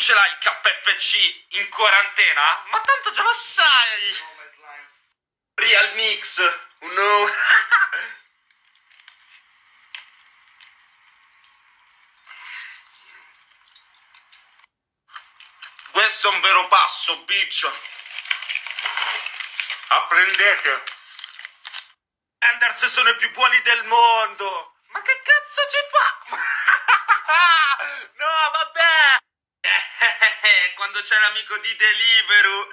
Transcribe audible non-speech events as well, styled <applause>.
ce l'hai KFC in quarantena? Ma tanto già lo sai! Real Mix, no. <laughs> Questo è un vero passo, bitch. Apprendete. Anders sono i più buoni del mondo. Quando c'è l'amico di Deliveroo